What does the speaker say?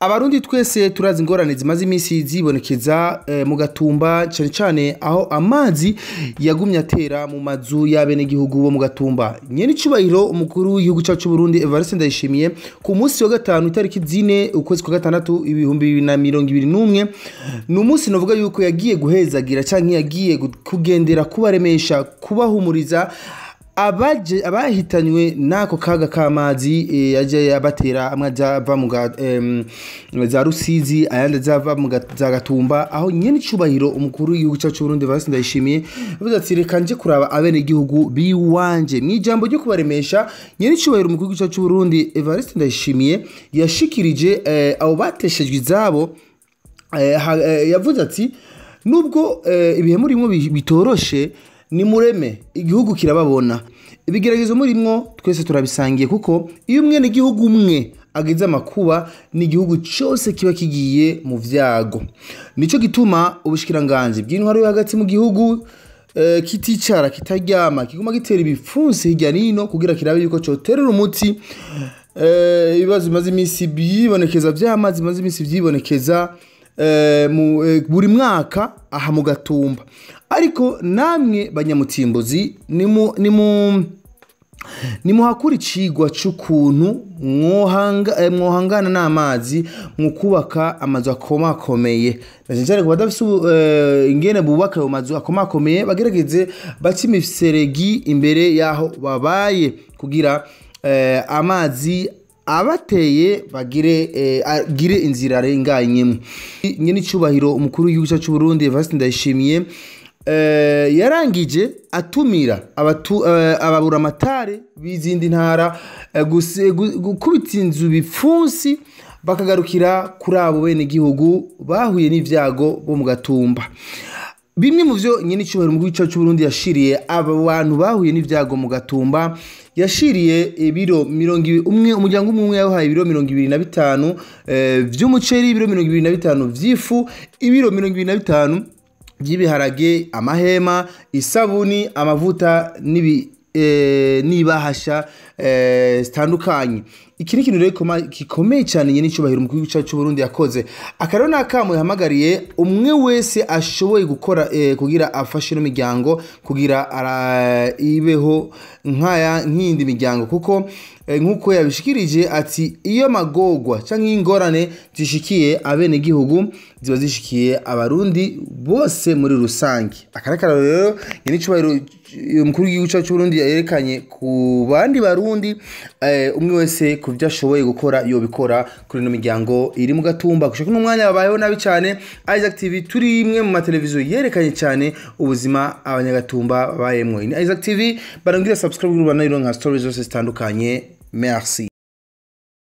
abarundi twese turazi ingorane zimaze iminsi zibonekeza eh, mu gatumba cane cane aho amazi yagumye atera mu mazu y'abenegihugu bo mu gatumba. Nyene icubahiro umukuru w'igihugu cacu c'uburundi evariste ndayishimiye ku munsi wa gatanu itariki zine ukwezi kwa gatandatu ibihumbi bibiri na mirongo ibiri n'umwe ni umunsi novuga yuko yagiye guhezagira canke yagiye kugendera kubaremesha kubahumuriza abahitanywe n'ako kaga k'amazi eh, yaje abatera amwe aja ava mu za rusizi ayandi aza ava mu za gatumba aho nyene icubahiro umukuru w'igihugu cacu c'uburundi evariste ndayishimiye yavuze ati reka nje kuraba abenegihugu biwanje. Mw'ijambo ryo kubaremesha nyene icubahiro umukuru w'igihugu cacu c'uburundi evariste ndayishimiye yashikirije eh, abo bateshejwe izabo Eh, eh, yavuze ati nubwo eh, ibihe murimwo bi- bitoroshe ni mureme. Igihugu kirababona. Ibigeragezo murimwo twese turabisangiye kuko iyo umwene igihugu umwe agize amakuba n'igihugu cyose kiba kigiye mu vyago. Nico gituma ubushikiranganji bw'intwaro yo hagati mu gihugu eh, kiticara kitaryama kiguma gitera ibipfunsi hirya nino kugira kirabe yuko coterera umuti. Eh, ibibazo bimaze iminsi byibonekeza vy'amazi bimaze iminsi eh, buri mwaka aha mu gatumba. Ariko namwe banyamutimbuzi nimu nimu nimuhakura icigwa mwohanga- eh, mwohangana n'amazi mu kubaka amazu akomakomeye. Cane ku eh, ingene bubaka ayo mazu akomakomeye bagerageze bace imiseregi imbere y'aho babaye kugira eh, amazi abateye bagire eh, agire inzira arenganyemwo nyene icubahiro umukuru w'igihugu cacu c'uburundi evariste ndayishimiye eh, yarangije atumira eh, ababuramatare b'izindi ntara gukubita inzu bipfunsi bakagarukira kuri abo benegihugu bahuye n'ivyago bo mu gatumba. Bimwe mu vyo nyene icubahiro umukuru w'igihugu c'uburundi yashiriye aba bantu bahuye n'ivyago mu gatumba yashiriye ibiro mirongo umwe umuryango umwe yawuhaye ibiro mirongo ibiri na bitanu eh, vy'umuceri ibiro mirongo ibiri na bitanu vy'ifu ibiro mirongo ibiri na bitanu by'ibiharage amahema isabuni amavuta n'ibi eh, n'ibahasha eh, zitandukanye. Iki ni ikintu rero gikomeye cyane nyine icubahiro umukuru w'igihugu cyacu c'uburundi yakoze. Aka rero ni akamo yahamagariye umwe wese ashoboye gukora eh, kugira afashe ino miryango kugira ibeho nk'iyindi miryango. Kuko eh, nk'uko yabishikirije ati iyo amagorwa cyangwa ingorane zishikiye abenegihugu ziba zishikiye abarundi bose muri rusange. Akarakara rero nyine icubahiro umukuru w'igihugu cyacu c'uburundi yerekanye ku bandi barundi eh, umwe wese ku byo ashoboye gukora yobikora kuri ino miryango iri mu gatumba. Gushaka uno mwanya babayeho nabi cyane Isaac TV turi imwe mu mateleviziyo yerekanye cyane ubuzima abanyagatumba babayemwo Ni Isaac TV barangira subscribe kuri Rwanda nka stories zose zitandukanye. Merci.